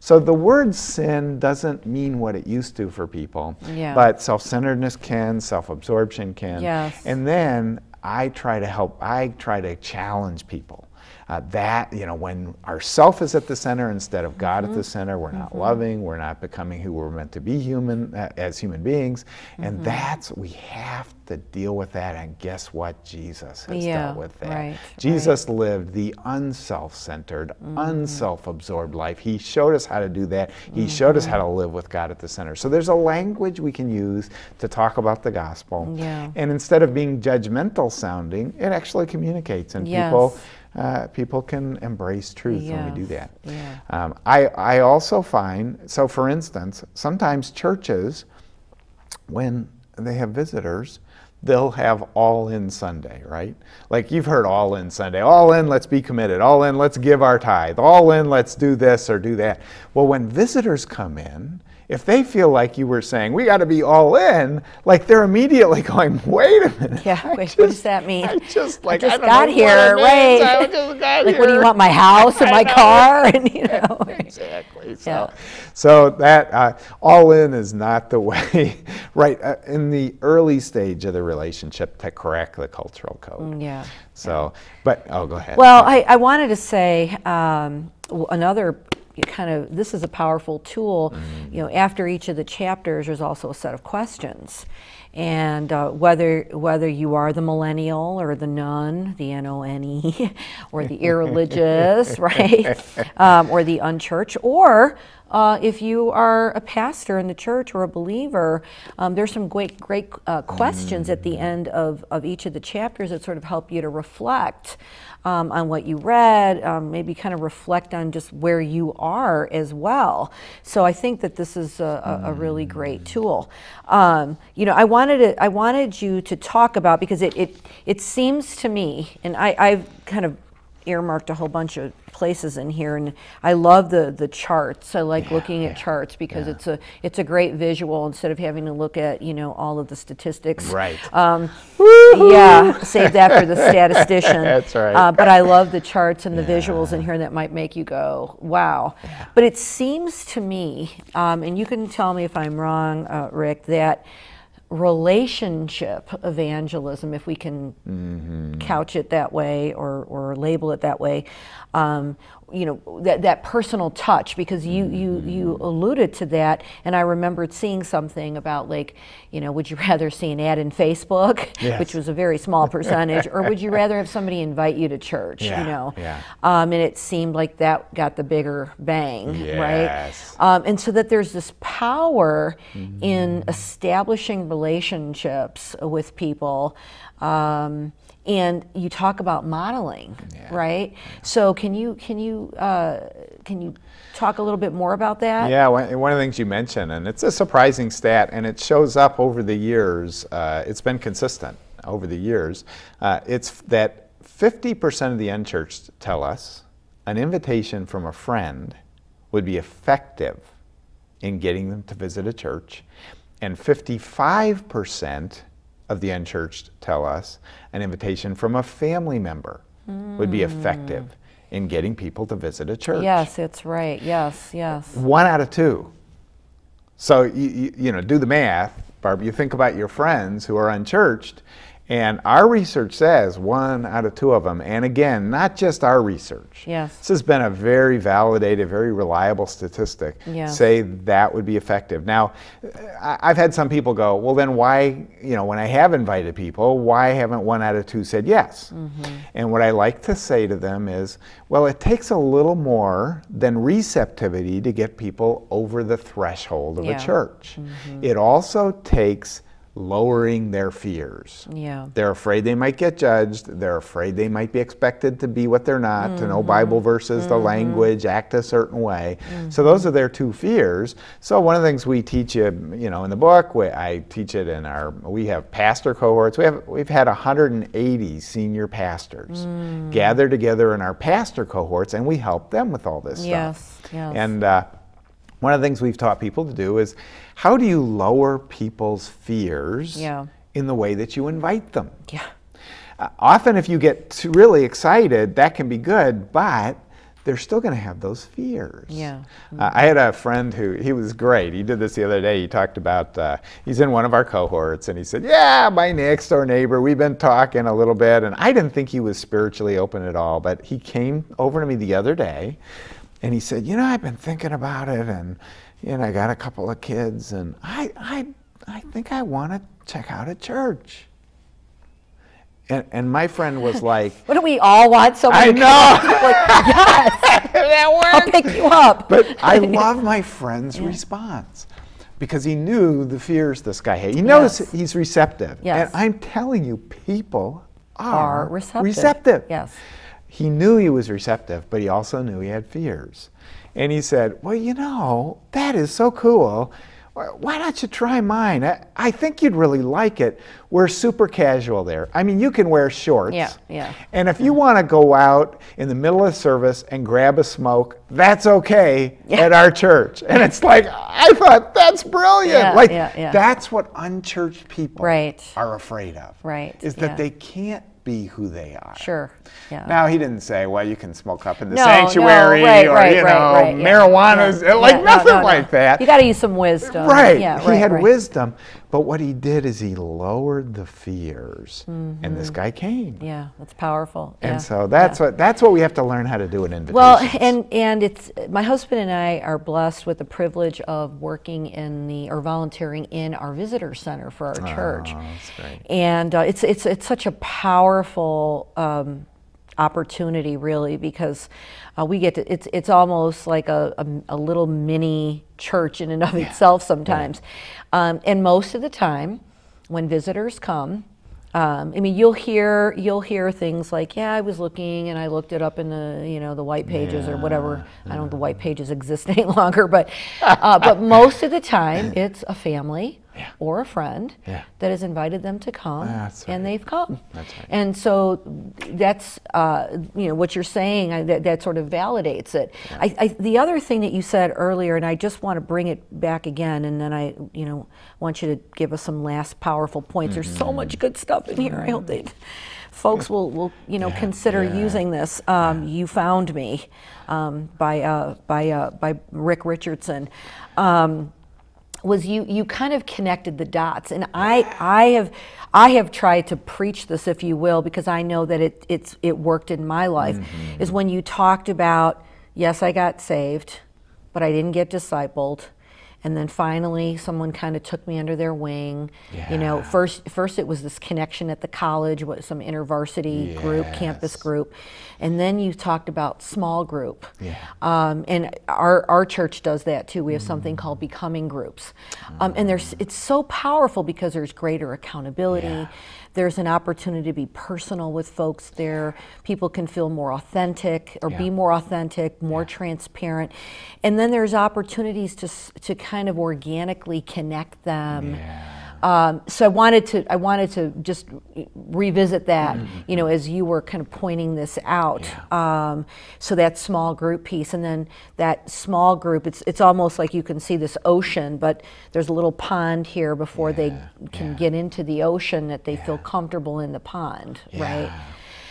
B: So the word sin doesn't mean what it used to for people, yeah. but self-centeredness can, self-absorption can.
A: Yes.
B: And then I try to help, I try to challenge people uh, that, you know, when our self is at the center instead of God mm-hmm. at the mm-hmm. center, we're not mm-hmm. loving, we're not becoming who we're meant to be human uh, as human beings. And mm-hmm. that's, we have to deal with that. And guess what? Jesus has yeah, dealt with that.
A: Right,
B: Jesus
A: right.
B: lived the unself centered, mm-hmm. unself absorbed life. He showed us how to do that. He showed us how to mm-hmm. live with God at the center. So there's a language we can use to talk about the gospel.
A: Yeah.
B: And instead of being judgmental sounding, it actually communicates. And yes. people, uh, people can embrace truth yes. when we do that.
A: Yeah.
B: Um, I, I also find, so for instance, sometimes churches, when they have visitors, they'll have all in Sunday, right? Like you've heard all in Sunday. All in, let's be committed. All in, let's give our tithe. All in, let's do this or do that. Well, when visitors come in, if they feel like you were saying we got to be all in, like they're immediately going, "Wait a minute."
A: Yeah, wait, just, what does that mean?
B: I just like
A: I just I got here, right? I just got like, here. what do you want? My house and my car, and you know.
B: exactly. So, yeah. so that uh, all in is not the way, right? Uh, in the early stage of the relationship to correct the cultural code.
A: Mm, yeah.
B: So, but oh, go ahead.
A: Well, I, I wanted to say um, another kind of this is a powerful tool. Mm-hmm. You know, after each of the chapters, there's also a set of questions, and uh, whether whether you are the millennial or the none, the N O N E, or the irreligious, right, um, or the unchurched, or uh, if you are a pastor in the church or a believer, um, there's some great, great uh, questions mm. at the mm. end of, of each of the chapters that sort of help you to reflect um, on what you read, um, maybe kind of reflect on just where you are as well. So I think that this is a, a, a really great mm. tool. Um, you know, I wanted to, I wanted you to talk about because it it, it seems to me, and I, I've kind of earmarked a whole bunch of places in here and I love the the charts. I like yeah, looking yeah, at charts because yeah. it's a it's a great visual instead of having to look at, you know, all of the statistics.
B: Right.
A: Um, yeah, save that for the statistician.
B: That's right. Uh,
A: but I love the charts and the visuals in here that might make you go, wow. But it seems to me, um, and you can tell me if I'm wrong, uh, Rick, that relationship evangelism, if we can mm-hmm. couch it that way or, or label it that way, um, you know that, that personal touch because you you you alluded to that and i remembered seeing something about like you know would you rather see an ad in facebook
B: Yes.
A: which was a very small percentage or would you rather have somebody invite you to church
B: Yeah,
A: you know
B: yeah.
A: um, and it seemed like that got the bigger bang right
B: Yes.
A: um, and so that there's this power
B: Mm-hmm.
A: in establishing relationships with people um, and you talk about modeling
B: Yeah.
A: right so can you can you uh, can you talk a little bit more about that
B: Yeah, one, one of the things you mentioned, and it's a surprising stat, and it shows up over the years. Uh, it's been consistent over the years. Uh, it's that 50% of the unchurched tell us an invitation from a friend would be effective in getting them to visit a church, and 55% of the unchurched tell us an invitation from a family member would be effective in getting people to visit a church
A: yes it's right yes yes
B: one out of two. So you, you, you know, do the math, Barb. You think about your friends who are unchurched, and our research says one out of two of them. And again, not just our research.
A: Yes.
B: This has been a very validated, very reliable statistic.
A: Yes.
B: Say that would be effective. Now, I've had some people go, well, then why, you know, when I have invited people, why haven't one out of two said yes? Mm -hmm. And what I like to say to them is, well, it takes a little more than receptivity to get people over the threshold of
A: Yeah.
B: a church. It also takes lowering their fears.
A: yeah
B: They're afraid they might get judged. They're afraid they might be expected to be what they're not, to know mm-hmm. Bible verses, the mm-hmm. language, act a certain way. So mm-hmm. those are their two fears. So one of the things we teach you, you know, in the book, we, I teach it in our. We have pastor cohorts. We have we've had 180 senior pastors mm. gather together in our pastor cohorts, and we help them with all this
A: Yes,
B: stuff.
A: yes.
B: And uh, one of the things we've taught people to do is how do you lower people's fears
A: Yeah.
B: in the way that you invite them?
A: yeah
B: Uh, often, if you get too really excited, that can be good, but they're still going to have those fears.
A: Yeah.
B: Uh, I had a friend who he was great. He did this the other day. He talked about uh, he's in one of our cohorts, and he said, "Yeah, my next door neighbor. We've been talking a little bit, and I didn't think he was spiritually open at all, but he came over to me the other day, and he said, "You know, I've been thinking about it, and you know, I got a couple of kids, and I I I think I want to check out a church." And, and my friend was like,
A: What do we all want? So
B: I
A: many
B: know.
A: like, yes,
B: that
A: works.
B: I'll
A: pick you up.
B: But I love my friend's response because he knew the fears this guy had. He knows
A: Yes.
B: he's receptive.
A: Yes.
B: And I'm telling you, people are,
A: Are receptive.
B: receptive.
A: Yes.
B: He knew he was receptive, but he also knew he had fears. And he said, Well, you know, that is so cool. Why don't you try mine? I, I think you'd really like it. We're super casual there. I mean, you can wear shorts.
A: Yeah, yeah.
B: And if you want to go out in the middle of service and grab a smoke, that's okay at our church. And it's like, I thought that's brilliant.
A: Yeah,
B: like
A: yeah, yeah.
B: that's what unchurched people
A: Right.
B: are afraid of.
A: Right,
B: Is that
A: yeah.
B: they can't be who they are.
A: Sure. Yeah.
B: Now he didn't say, "Well, you can smoke up in the
A: No, no,
B: sanctuary,"
A: right,
B: or
A: right,
B: you know,
A: right,
B: marijuana's
A: yeah,
B: like
A: yeah,
B: nothing
A: no, no.
B: like that.
A: You got to use some wisdom.
B: Right.
A: Yeah.
B: he had wisdom, but what he did is he lowered the fears, and this guy came.
A: Mm-hmm. Yeah, that's powerful.
B: And
A: yeah,
B: so that's
A: yeah.
B: what that's what we have to learn how to do in invitations.
A: Well, and and it's my husband and I are blessed with the privilege of working in the or volunteering in our visitor center for our church.
B: Oh, that's great.
A: And uh, it's it's it's such a powerful um, opportunity, really, because uh, we get to. It's it's almost like a, a, a little mini church in and of itself sometimes, um, and most of the time, when visitors come. Um, I mean, you'll hear you'll hear things like, "Yeah, I was looking and I looked it up in the you know the white pages or whatever." I don't know the white pages exist any longer, but uh, but most of the time, it's a family or a friend
B: Yeah.
A: that has invited them to come,
B: That's
A: and they've come.
B: That's right.
A: And so that's uh, you know what you're saying. I, that, that sort of validates it. I, I, the other thing that you said earlier, and I just want to bring it back again, and then I you know want you to give us some last powerful points. There's so
B: Mm-hmm.
A: much good stuff in here. I hope that folks will will you know consider
B: yeah.
A: using this. Um, You found me um, by uh, by uh, by Rick Richardson. Um, was you you kind of connected the dots and i i have i have tried to preach this if you will because i know that it it's it worked in my life mm-hmm. is when you talked about yes, I got saved, but I didn't get discipled. And then finally, someone kind of took me under their wing. You know, first, first it was this connection at the college, what some InterVarsity group, campus group, and then you talked about small group.
B: Yeah.
A: Um, and our, our church does that too. We have something called becoming groups. Um, and there's, it's so powerful because there's greater accountability.
B: Yeah.
A: There's an opportunity to be personal with folks there. People can feel more authentic or be more authentic, more transparent. And then there's opportunities to, to kind of organically connect them. Um, so I wanted to I wanted to just revisit that, you know, as you were kind of pointing this out. Um, so that small group piece, and then that small group, it's it's almost like you can see this ocean, but there's a little pond here before they can
B: yeah.
A: get into the ocean that they feel comfortable in the pond, right?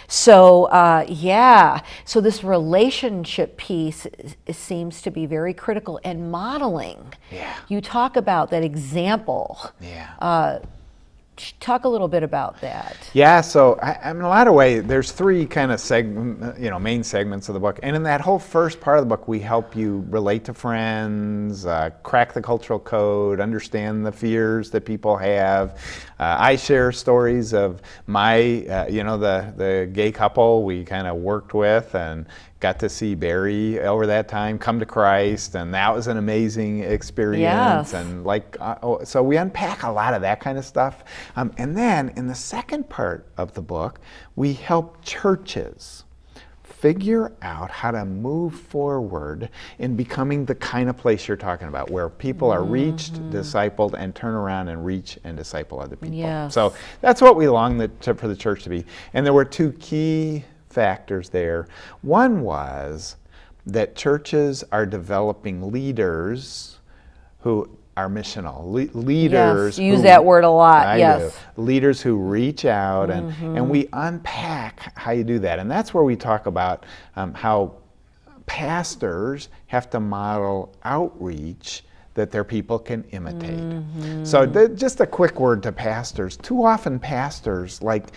A: So uh, yeah, so this relationship piece is- is- seems to be very critical and modeling.
B: Yeah.
A: You talk about that example.
B: Yeah.
A: Talk a little bit about that.
B: Yeah, so I, I mean, in a lot of ways, there's three kind of segment, you know, main segments of the book, and in that whole first part of the book, we help you relate to friends, uh, crack the cultural code, understand the fears that people have. Uh, I share stories of my, uh, you know, the the gay couple we kind of worked with and got to see Barry over that time come to Christ, and that was an amazing experience.
A: Yes.
B: And like uh, oh, so we unpack a lot of that kind of stuff um, and then in the second part of the book we help churches figure out how to move forward in becoming the kind of place you're talking about where people are reached discipled and turn around and reach and disciple other people
A: Yes.
B: so that's what we long the, to, for the church to be and there were two key factors there one was that churches are developing leaders who are missional le- leaders.
A: Yes, use
B: who-
A: that word a lot,
B: I
A: yes.
B: Do. Leaders who reach out and and we unpack how you do that, and that's where we talk about um, how pastors have to model outreach that their people can imitate.
A: Mm-hmm.
B: So th- just a quick word to pastors. Too often pastors like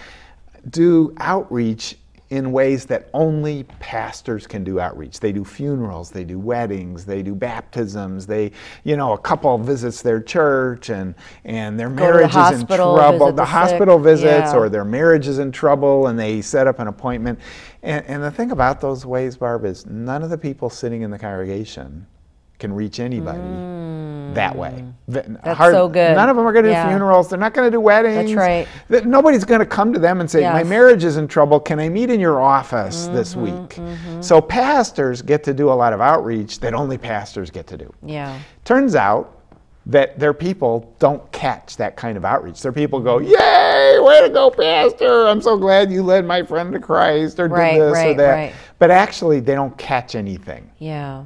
B: do outreach in ways that only pastors can do outreach. They do funerals, they do weddings, they do baptisms, they, you know, a couple visits their church and and their
A: the
B: marriage is in trouble. The
A: the sick,
B: hospital visits
A: yeah.
B: or their marriage is in trouble and they set up an appointment. And, and the thing about those ways, Barb, is none of the people sitting in the congregation can reach anybody that way.
A: Mm. That's so good.
B: None of them are going to
A: Yeah.
B: do funerals. They're not going to do weddings.
A: That's
B: right. Nobody's going to come to them and say, "My marriage is in trouble. Can I meet in your office
A: Mm-hmm,
B: this week?" So pastors get to do a lot of outreach that only pastors get to do.
A: Yeah.
B: Turns out that their people don't catch that kind of outreach. Their people go, "Yay, way to go, pastor! I'm so glad you led my friend to Christ or
A: Right,
B: did this or that."
A: right.
B: But actually, they don't catch anything
A: Yeah.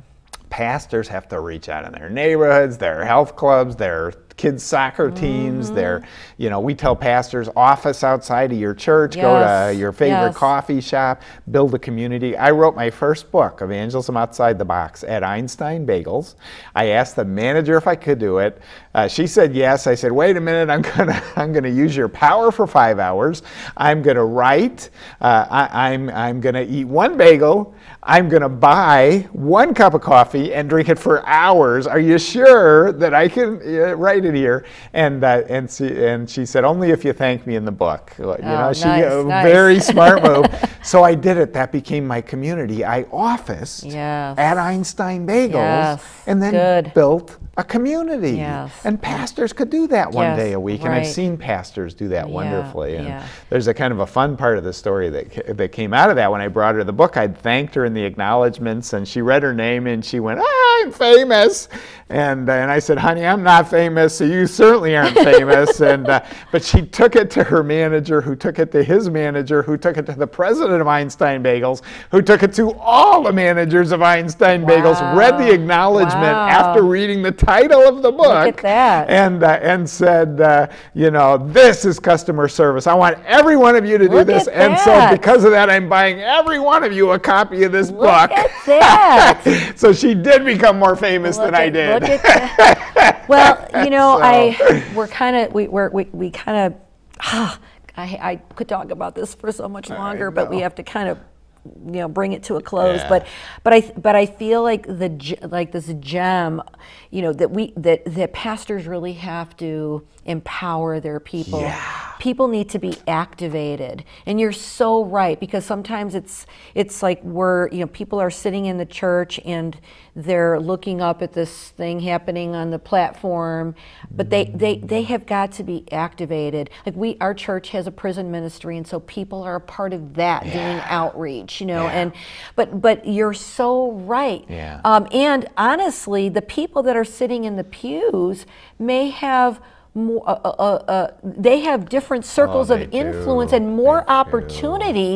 B: Pastors have to reach out in their neighborhoods, their health clubs, their kids soccer teams,
A: Mm-hmm.
B: their, you know, we tell pastors office outside of your church, go to your favorite
A: yes.
B: coffee shop, build a community. I wrote my first book, Evangelism Outside the Box, at Einstein Bagels. I asked the manager if I could do it. Uh, she said yes. I said, wait a minute, I'm gonna, I'm gonna use your power for five hours. I'm gonna write. Uh, I, I'm, I'm gonna eat one bagel. I'm going to buy one cup of coffee and drink it for hours. Are you sure that I can uh, write it here? And uh, and she and she said only if you thank me in the book. You know,
A: Oh,
B: she
A: nice,
B: a
A: nice.
B: very smart move. So I did it. That became my community. I officed
A: Yes.
B: at Einstein Bagels
A: Yes,
B: and then
A: good.
B: built a community.
A: Yes.
B: And pastors could do that one
A: Yes,
B: day a week, and I've seen pastors do that
A: Yeah,
B: wonderfully. And
A: yeah.
B: there's a kind of a fun part of the story that, that came out of that when I brought her the book. I'd thanked her in the acknowledgments, and she read her name, and she went, ah, "I'm famous," and uh, and I said, "Honey, I'm not famous, so you certainly aren't famous." and uh, but she took it to her manager, who took it to his manager, who took it to the president of Einstein Bagels, who took it to all the managers of Einstein Bagels. Read the acknowledgement
A: Wow.
B: after reading the title of the book
A: at that.
B: and uh, and said, uh, you know, this is customer service. I want every one of you to do
A: Look
B: this, and
A: that.
B: so because of that, I'm buying every one of you a copy of this
A: Look
B: book.
A: at that.
B: so she did become more famous
A: Look
B: than I did.
A: look at that. well, you know,
B: So-
A: I we're kind of we we're, we we kind of. I, I could talk about this for so much longer, but we have to kind of you know bring it to a close.
B: Yeah.
A: But but I but I feel like the like this gem, you know that we that that pastors really have to empower their people.
B: Yeah.
A: People need to be activated, and you're so right because sometimes it's it's like we're you know people are sitting in the church and they're looking up at this thing happening on the platform, but they they they have got to be activated. Like we our church has a prison ministry, and so people are a part of that doing outreach, you know.
B: Yeah.
A: And but but you're so right.
B: Yeah.
A: Um, and honestly, the people that are sitting in the pews may have more. Uh, uh, uh, uh, they have different circles
B: Oh,
A: of influence
B: do.
A: and more
B: They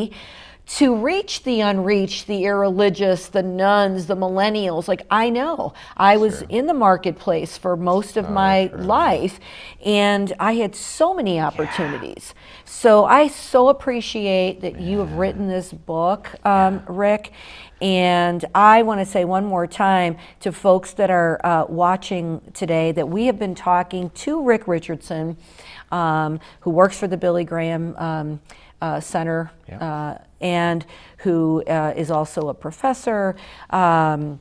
B: do.
A: To reach the unreached, the irreligious, the nones, the millennials. Like I know, I was in the marketplace for most
B: Oh,
A: of my life, and I had so many opportunities. So I so appreciate that you have written this book, um, Rick. And I want to say one more time to folks that are uh, watching today that we have been talking to Rick Richardson, um, who works for the Billy Graham um, uh, Center
B: Yeah.
A: uh, and who uh, is also a professor. Um,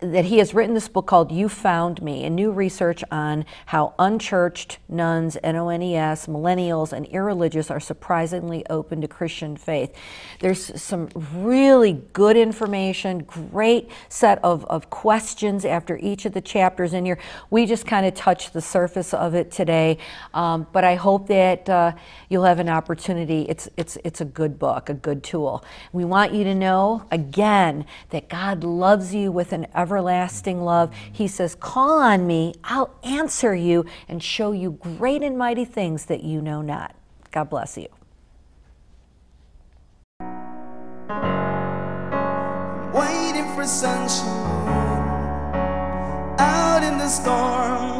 A: that he has written this book called You Found Me, a new research on how unchurched nones, N-O-N-E-S, millennials, and irreligious are surprisingly open to Christian faith. There's some really good information, great set of, of questions after each of the chapters in here. We just kind of touched the surface of it today, um, but I hope that uh, you'll have an opportunity. It's, it's, it's a good book, a good tool. We want you to know, again, that God loves you with an everlasting love. He says, Call on me, I'll answer you and show you great and mighty things that you know not. God bless you.
C: waiting for sunshine out in the storm.